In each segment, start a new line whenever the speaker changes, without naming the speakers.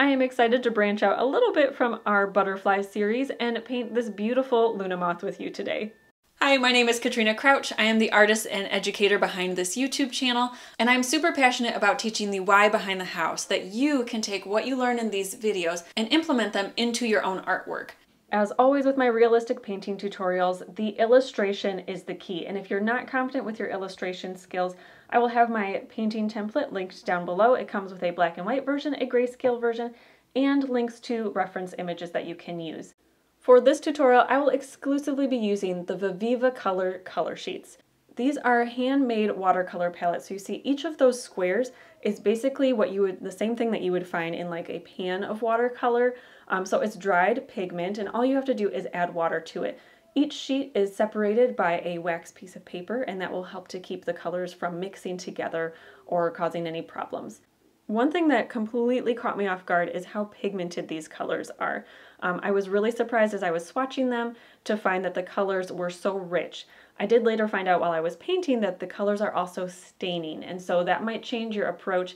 I am excited to branch out a little bit from our butterfly series and paint this beautiful Luna moth with you today. Hi, my name is Katrina Crouch. I am the artist and educator behind this YouTube channel, and I'm super passionate about teaching the why behind the how so that you can take what you learn in these videos and implement them into your own artwork. As always with my realistic painting tutorials, the illustration is the key, and if you're not confident with your illustration skills, I will have my painting template linked down below. It comes with a black and white version, a grayscale version, and links to reference images that you can use. For this tutorial, I will exclusively be using the Viviva Color color sheets. These are handmade watercolor palettes. So you see each of those squares is basically what you would, the same thing that you would find in like a pan of watercolor. Um, so it's dried pigment and all you have to do is add water to it. Each sheet is separated by a wax piece of paper and that will help to keep the colors from mixing together or causing any problems. One thing that completely caught me off guard is how pigmented these colors are. Um, I was really surprised as I was swatching them to find that the colors were so rich. I did later find out while I was painting that the colors are also staining, and so that might change your approach.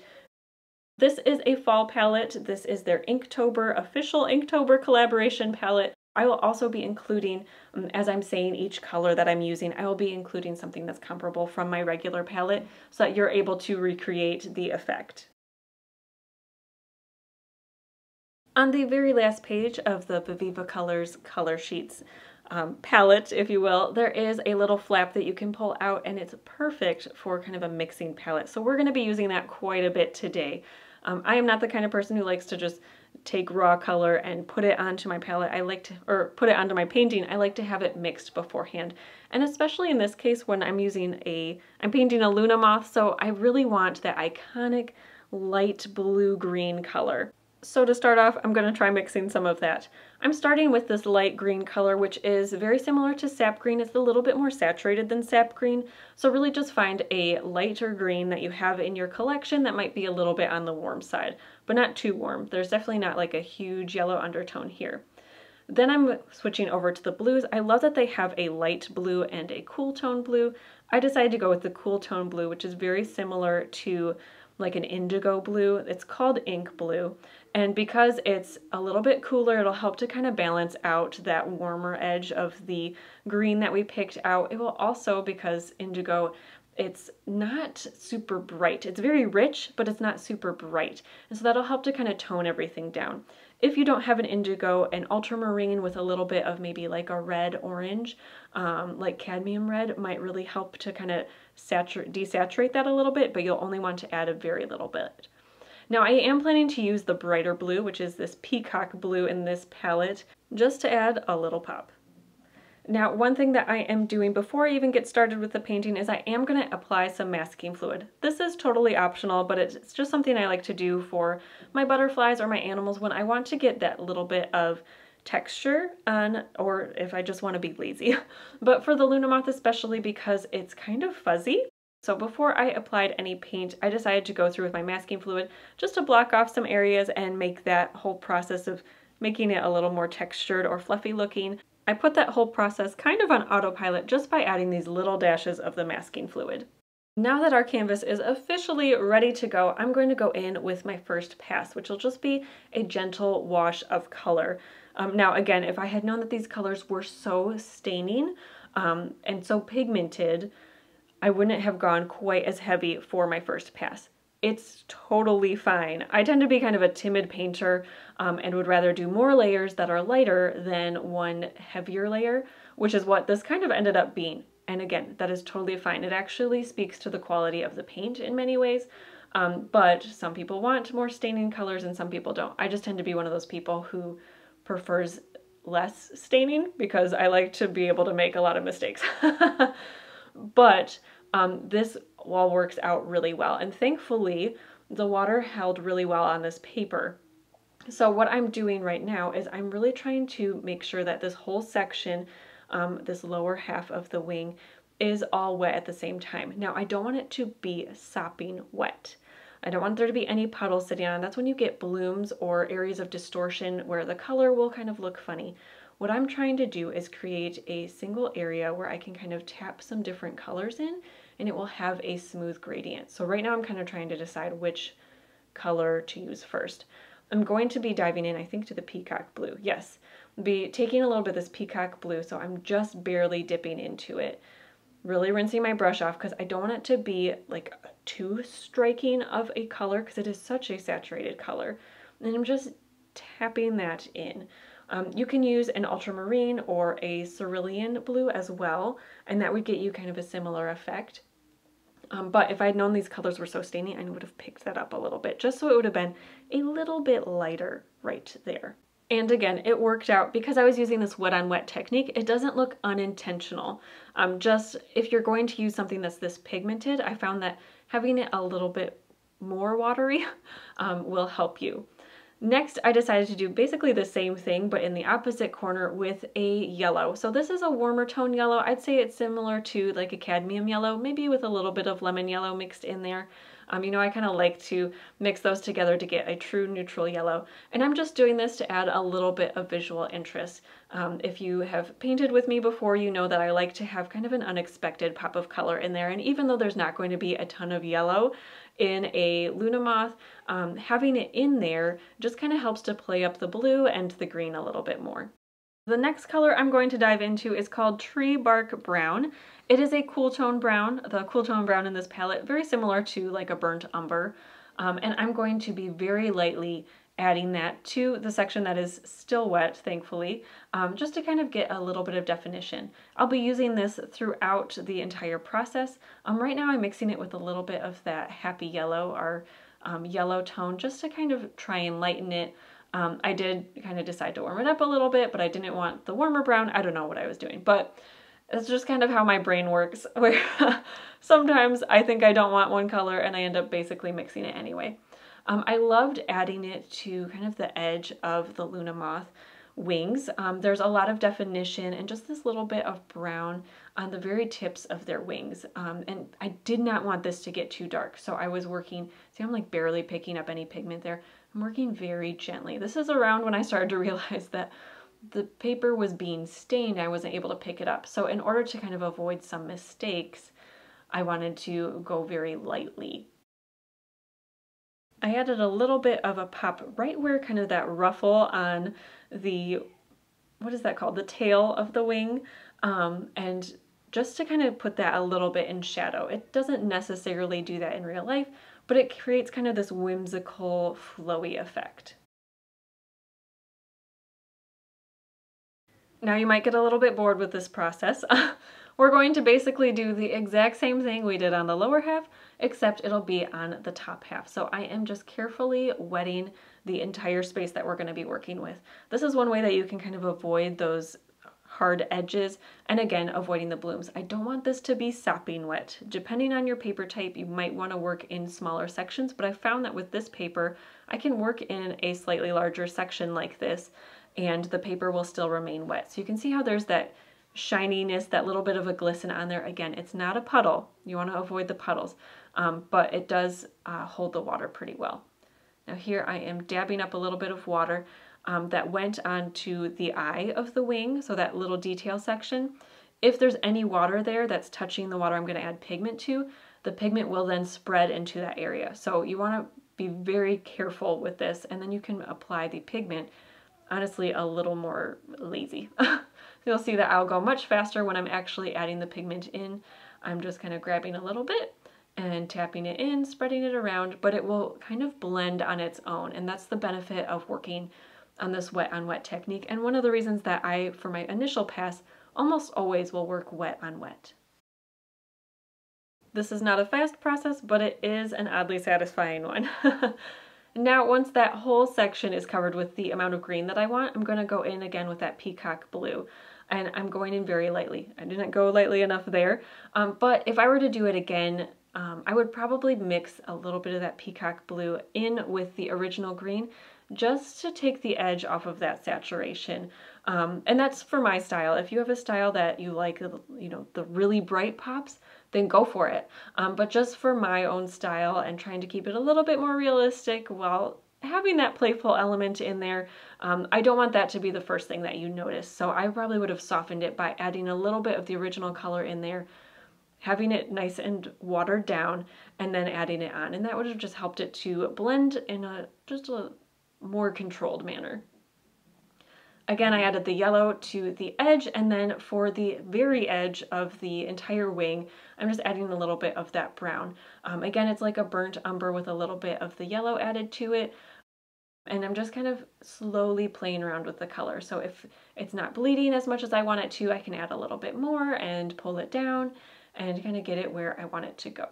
This is a fall palette. This is their Inktober, official Inktober collaboration palette. I will also be including, um, as I'm saying each color that I'm using, I will be including something that's comparable from my regular palette so that you're able to recreate the effect. On the very last page of the Viviva Colors color sheets um, palette, if you will, there is a little flap that you can pull out and it's perfect for kind of a mixing palette. So we're going to be using that quite a bit today. Um, I am not the kind of person who likes to just take raw color and put it onto my palette. I like to, or put it onto my painting. I like to have it mixed beforehand. And especially in this case when I'm using a, I'm painting a Luna moth, so I really want that iconic light blue-green color. So to start off, I'm going to try mixing some of that. I'm starting with this light green color, which is very similar to sap green. It's a little bit more saturated than sap green. So really just find a lighter green that you have in your collection that might be a little bit on the warm side, but not too warm. There's definitely not like a huge yellow undertone here. Then I'm switching over to the blues. I love that they have a light blue and a cool tone blue. I decided to go with the cool tone blue, which is very similar to like an indigo blue. It's called ink blue. And because it's a little bit cooler, it'll help to kind of balance out that warmer edge of the green that we picked out. It will also, because indigo, it's not super bright. It's very rich, but it's not super bright. And so that'll help to kind of tone everything down. If you don't have an indigo, an ultramarine with a little bit of maybe like a red orange, um, like cadmium red, might really help to kind of desaturate that a little bit, but you'll only want to add a very little bit. Now I am planning to use the brighter blue, which is this peacock blue in this palette, just to add a little pop. Now, one thing that I am doing before I even get started with the painting is I am going to apply some masking fluid. This is totally optional, but it's just something I like to do for my butterflies or my animals when I want to get that little bit of texture on, or if I just want to be lazy. but for the Luna Moth especially because it's kind of fuzzy, so before I applied any paint, I decided to go through with my masking fluid just to block off some areas and make that whole process of making it a little more textured or fluffy looking. I put that whole process kind of on autopilot just by adding these little dashes of the masking fluid. Now that our canvas is officially ready to go, I'm going to go in with my first pass, which will just be a gentle wash of color. Um, now again, if I had known that these colors were so staining um, and so pigmented, I wouldn't have gone quite as heavy for my first pass. It's totally fine. I tend to be kind of a timid painter um, and would rather do more layers that are lighter than one heavier layer, which is what this kind of ended up being. And again, that is totally fine. It actually speaks to the quality of the paint in many ways, um, but some people want more staining colors and some people don't. I just tend to be one of those people who prefers less staining because I like to be able to make a lot of mistakes. but um, this wall works out really well. And thankfully, the water held really well on this paper. So what I'm doing right now is I'm really trying to make sure that this whole section, um, this lower half of the wing, is all wet at the same time. Now I don't want it to be sopping wet. I don't want there to be any puddles sitting on. That's when you get blooms or areas of distortion where the color will kind of look funny. What I'm trying to do is create a single area where I can kind of tap some different colors in and it will have a smooth gradient. So right now I'm kind of trying to decide which color to use first. I'm going to be diving in, I think, to the peacock blue. Yes, be taking a little bit of this peacock blue, so I'm just barely dipping into it. Really rinsing my brush off because I don't want it to be like too striking of a color because it is such a saturated color. And I'm just tapping that in. Um, you can use an ultramarine or a cerulean blue as well, and that would get you kind of a similar effect. Um, but if I had known these colors were so stainy, I would have picked that up a little bit, just so it would have been a little bit lighter right there. And again, it worked out because I was using this wet on wet technique. It doesn't look unintentional. Um, just if you're going to use something that's this pigmented, I found that having it a little bit more watery um, will help you. Next, I decided to do basically the same thing, but in the opposite corner with a yellow. So this is a warmer tone yellow. I'd say it's similar to like a cadmium yellow, maybe with a little bit of lemon yellow mixed in there. Um, you know, I kind of like to mix those together to get a true neutral yellow. And I'm just doing this to add a little bit of visual interest. Um, if you have painted with me before, you know that I like to have kind of an unexpected pop of color in there. And even though there's not going to be a ton of yellow in a Luna Moth, um, having it in there just kind of helps to play up the blue and the green a little bit more. The next color I'm going to dive into is called Tree Bark Brown. It is a cool tone brown, the cool tone brown in this palette, very similar to like a burnt umber. Um, and I'm going to be very lightly adding that to the section that is still wet, thankfully, um, just to kind of get a little bit of definition. I'll be using this throughout the entire process. Um, right now I'm mixing it with a little bit of that happy yellow, our um, yellow tone, just to kind of try and lighten it, um, I did kind of decide to warm it up a little bit, but I didn't want the warmer brown. I don't know what I was doing, but it's just kind of how my brain works, where sometimes I think I don't want one color and I end up basically mixing it anyway. Um, I loved adding it to kind of the edge of the Luna Moth wings. Um, there's a lot of definition and just this little bit of brown on the very tips of their wings. Um, and I did not want this to get too dark, so I was working, see I'm like barely picking up any pigment there. I'm working very gently. This is around when I started to realize that the paper was being stained. I wasn't able to pick it up. So in order to kind of avoid some mistakes, I wanted to go very lightly. I added a little bit of a pop right where kind of that ruffle on the, what is that called? The tail of the wing. Um, and just to kind of put that a little bit in shadow. It doesn't necessarily do that in real life, but it creates kind of this whimsical, flowy effect. Now you might get a little bit bored with this process. We're going to basically do the exact same thing we did on the lower half, except it'll be on the top half. So I am just carefully wetting the entire space that we're going to be working with. This is one way that you can kind of avoid those hard edges, and again, avoiding the blooms. I don't want this to be sopping wet. Depending on your paper type, you might want to work in smaller sections, but I found that with this paper, I can work in a slightly larger section like this, and the paper will still remain wet. So you can see how there's that shininess, that little bit of a glisten on there. Again, it's not a puddle. You want to avoid the puddles, um, but it does uh, hold the water pretty well. Now here I am dabbing up a little bit of water um, that went onto the eye of the wing, so that little detail section. If there's any water there that's touching the water I'm going to add pigment to, the pigment will then spread into that area. So you want to be very careful with this and then you can apply the pigment honestly a little more lazy. You'll see that I'll go much faster when I'm actually adding the pigment in. I'm just kind of grabbing a little bit and tapping it in, spreading it around, but it will kind of blend on its own. And that's the benefit of working on this wet on wet technique and one of the reasons that I, for my initial pass, almost always will work wet on wet. This is not a fast process, but it is an oddly satisfying one. now, once that whole section is covered with the amount of green that I want, I'm going to go in again with that peacock blue. And I'm going in very lightly. I didn't go lightly enough there. Um, but if I were to do it again, um, I would probably mix a little bit of that peacock blue in with the original green just to take the edge off of that saturation. Um, and that's for my style. If you have a style that you like, you know, the really bright pops, then go for it. Um, but just for my own style and trying to keep it a little bit more realistic while having that playful element in there, um, I don't want that to be the first thing that you notice. So I probably would have softened it by adding a little bit of the original color in there, having it nice and watered down, and then adding it on. And that would have just helped it to blend in a just a more controlled manner. Again, I added the yellow to the edge, and then for the very edge of the entire wing, I'm just adding a little bit of that brown. Um, again, it's like a burnt umber with a little bit of the yellow added to it, and I'm just kind of slowly playing around with the color. So if it's not bleeding as much as I want it to, I can add a little bit more and pull it down and kind of get it where I want it to go.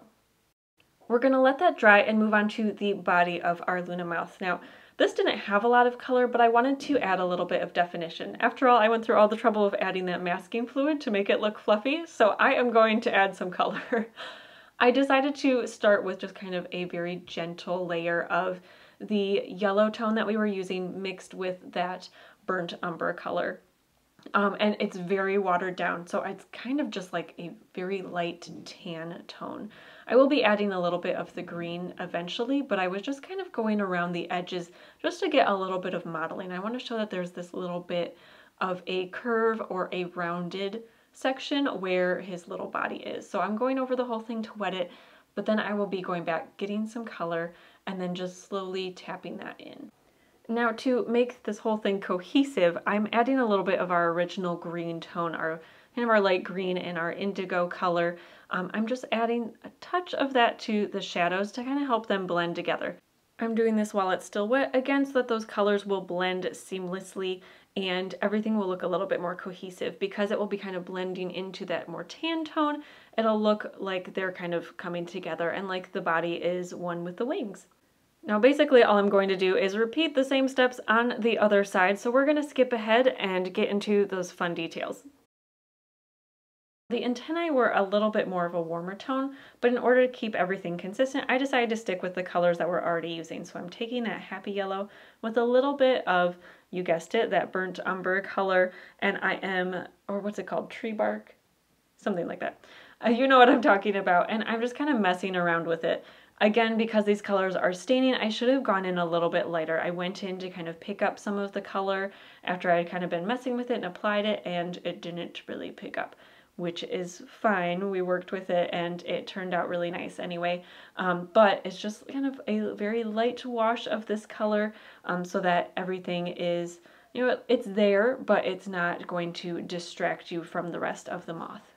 We're going to let that dry and move on to the body of our Luna moth. Now, this didn't have a lot of color, but I wanted to add a little bit of definition. After all, I went through all the trouble of adding that masking fluid to make it look fluffy, so I am going to add some color. I decided to start with just kind of a very gentle layer of the yellow tone that we were using mixed with that burnt umber color. Um, and it's very watered down, so it's kind of just like a very light tan tone. I will be adding a little bit of the green eventually, but I was just kind of going around the edges just to get a little bit of modeling. I want to show that there's this little bit of a curve or a rounded section where his little body is. So I'm going over the whole thing to wet it, but then I will be going back, getting some color, and then just slowly tapping that in. Now to make this whole thing cohesive, I'm adding a little bit of our original green tone, our kind of our light green and our indigo color. Um, I'm just adding a touch of that to the shadows to kind of help them blend together. I'm doing this while it's still wet, again, so that those colors will blend seamlessly and everything will look a little bit more cohesive because it will be kind of blending into that more tan tone. It'll look like they're kind of coming together and like the body is one with the wings. Now basically all I'm going to do is repeat the same steps on the other side, so we're going to skip ahead and get into those fun details. The antennae were a little bit more of a warmer tone, but in order to keep everything consistent, I decided to stick with the colors that we're already using. So I'm taking that happy yellow with a little bit of, you guessed it, that burnt umber color, and I am, or what's it called, tree bark? Something like that. Uh, you know what I'm talking about, and I'm just kind of messing around with it. Again, because these colors are staining, I should have gone in a little bit lighter. I went in to kind of pick up some of the color after I had kind of been messing with it and applied it, and it didn't really pick up, which is fine. We worked with it and it turned out really nice anyway. Um, but it's just kind of a very light wash of this color um, so that everything is, you know, it's there, but it's not going to distract you from the rest of the moth.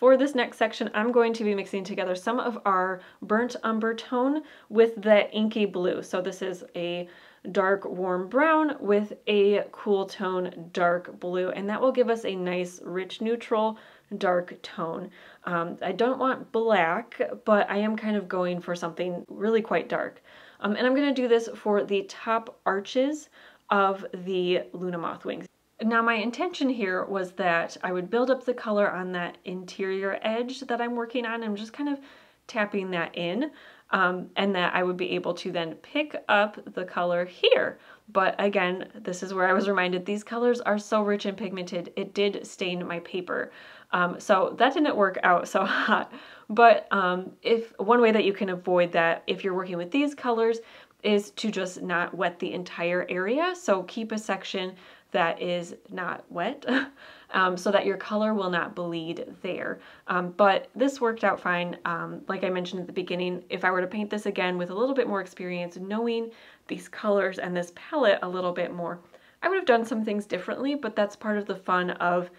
For this next section, I'm going to be mixing together some of our burnt umber tone with the inky blue. So this is a dark warm brown with a cool tone dark blue, and that will give us a nice rich neutral dark tone. Um, I don't want black, but I am kind of going for something really quite dark. Um, and I'm going to do this for the top arches of the Luna Moth wings. Now my intention here was that I would build up the color on that interior edge that I'm working on. I'm just kind of tapping that in um, and that I would be able to then pick up the color here. But again, this is where I was reminded these colors are so rich and pigmented, it did stain my paper. Um, so that didn't work out so hot. But um, if one way that you can avoid that if you're working with these colors is to just not wet the entire area. So keep a section that is not wet um, so that your color will not bleed there. Um, but this worked out fine. Um, like I mentioned at the beginning, if I were to paint this again with a little bit more experience, knowing these colors and this palette a little bit more, I would have done some things differently, but that's part of the fun of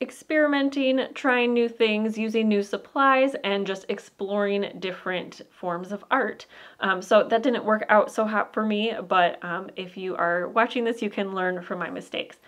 experimenting, trying new things, using new supplies, and just exploring different forms of art. Um, so that didn't work out so hot for me, but um, if you are watching this, you can learn from my mistakes.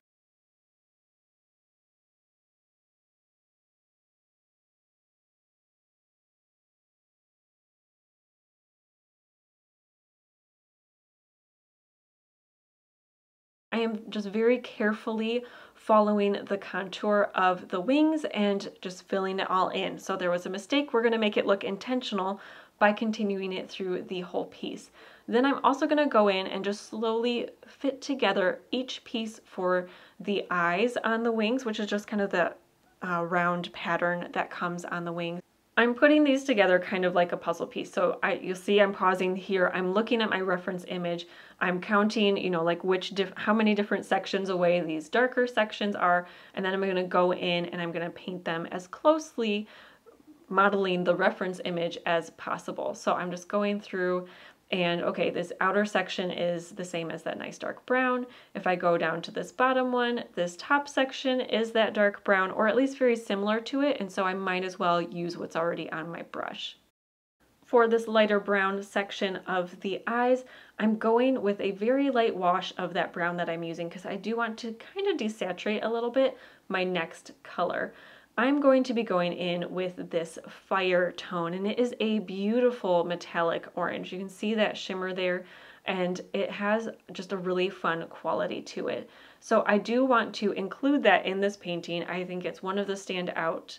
Am just very carefully following the contour of the wings and just filling it all in. So there was a mistake. We're going to make it look intentional by continuing it through the whole piece. Then I'm also going to go in and just slowly fit together each piece for the eyes on the wings, which is just kind of the uh, round pattern that comes on the wings. I'm putting these together kind of like a puzzle piece. So I, you'll see I'm pausing here. I'm looking at my reference image. I'm counting, you know, like which, how many different sections away these darker sections are. And then I'm going to go in and I'm going to paint them as closely modeling the reference image as possible. So I'm just going through And okay, this outer section is the same as that nice dark brown. If I go down to this bottom one, this top section is that dark brown, or at least very similar to it, and so I might as well use what's already on my brush. For this lighter brown section of the eyes, I'm going with a very light wash of that brown that I'm using because I do want to kind of desaturate a little bit my next color. I'm going to be going in with this fire tone and it is a beautiful metallic orange. You can see that shimmer there and it has just a really fun quality to it. So I do want to include that in this painting. I think it's one of the standout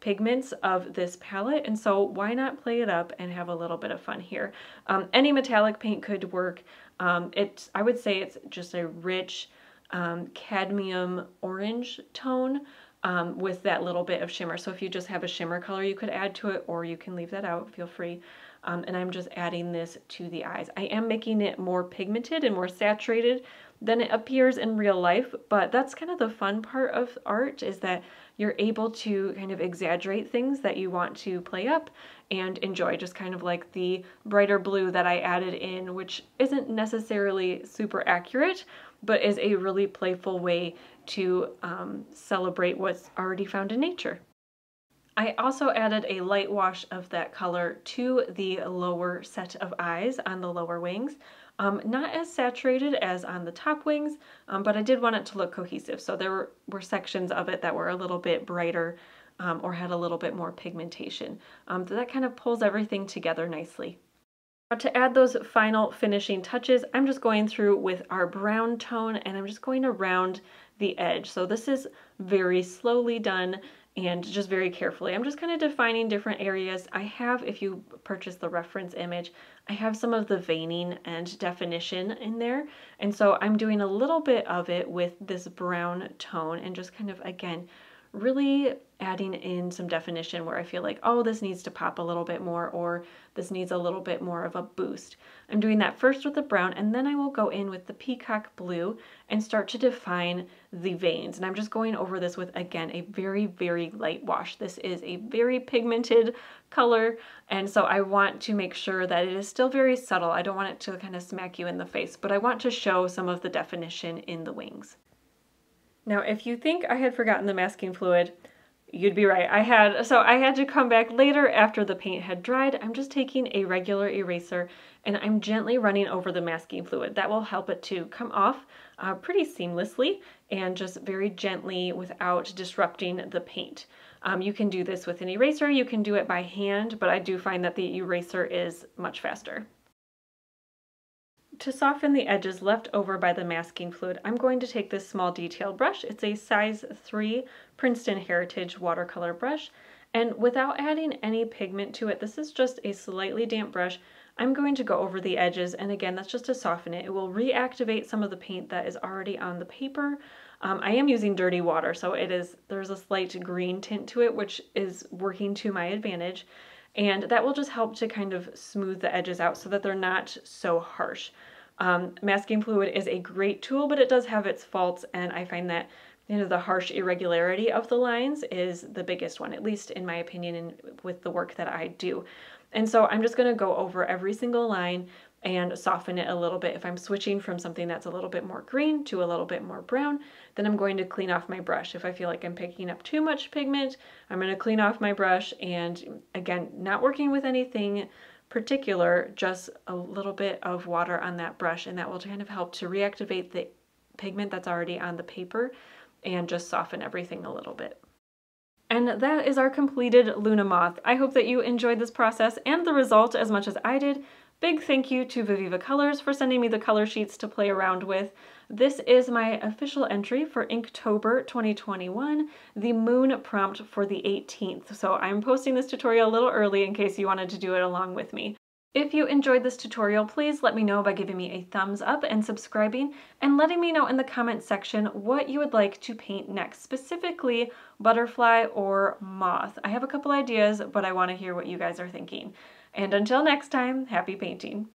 pigments of this palette and so why not play it up and have a little bit of fun here. Um, any metallic paint could work. Um, it's I would say it's just a rich um, cadmium orange tone um, with that little bit of shimmer. So if you just have a shimmer color, you could add to it or you can leave that out, feel free. Um, and I'm just adding this to the eyes. I am making it more pigmented and more saturated than it appears in real life, but that's kind of the fun part of art is that you're able to kind of exaggerate things that you want to play up and enjoy, just kind of like the brighter blue that I added in, which isn't necessarily super accurate, but is a really playful way to um, celebrate what's already found in nature. I also added a light wash of that color to the lower set of eyes on the lower wings. Um, not as saturated as on the top wings, um, but I did want it to look cohesive. So there were, were sections of it that were a little bit brighter um, or had a little bit more pigmentation. Um, so that kind of pulls everything together nicely. Now to add those final finishing touches, I'm just going through with our brown tone and I'm just going around the edge. So this is very slowly done and just very carefully. I'm just kind of defining different areas. I have, if you purchase the reference image, I have some of the veining and definition in there. And so I'm doing a little bit of it with this brown tone and just kind of, again, really adding in some definition where I feel like, oh, this needs to pop a little bit more or this needs a little bit more of a boost. I'm doing that first with the brown and then I will go in with the peacock blue and start to define the veins. And I'm just going over this with, again, a very, very light wash. This is a very pigmented color and so I want to make sure that it is still very subtle. I don't want it to kind of smack you in the face, but I want to show some of the definition in the wings. Now, if you think I had forgotten the masking fluid, you'd be right. I had, so I had to come back later after the paint had dried. I'm just taking a regular eraser and I'm gently running over the masking fluid. That will help it to come off uh, pretty seamlessly and just very gently without disrupting the paint. Um, you can do this with an eraser, you can do it by hand, but I do find that the eraser is much faster. To soften the edges left over by the masking fluid, I'm going to take this small detail brush. It's a size 3 Princeton Heritage watercolor brush, and without adding any pigment to it, this is just a slightly damp brush, I'm going to go over the edges, and again, that's just to soften it. It will reactivate some of the paint that is already on the paper. Um, I am using dirty water, so it is there's a slight green tint to it, which is working to my advantage and that will just help to kind of smooth the edges out so that they're not so harsh. Um, masking fluid is a great tool, but it does have its faults, and I find that you know the harsh irregularity of the lines is the biggest one, at least in my opinion, and with the work that I do. And so I'm just going to go over every single line and soften it a little bit. If I'm switching from something that's a little bit more green to a little bit more brown, then I'm going to clean off my brush. If I feel like I'm picking up too much pigment, I'm going to clean off my brush and again, not working with anything particular, just a little bit of water on that brush and that will kind of help to reactivate the pigment that's already on the paper and just soften everything a little bit. And that is our completed Luna Moth. I hope that you enjoyed this process and the result as much as I did. Big thank you to Viviva Colors for sending me the color sheets to play around with. This is my official entry for Inktober 2021, the moon prompt for the 18th. So I'm posting this tutorial a little early in case you wanted to do it along with me. If you enjoyed this tutorial, please let me know by giving me a thumbs up and subscribing and letting me know in the comment section what you would like to paint next, specifically butterfly or moth. I have a couple ideas, but I want to hear what you guys are thinking. And until next time, happy painting!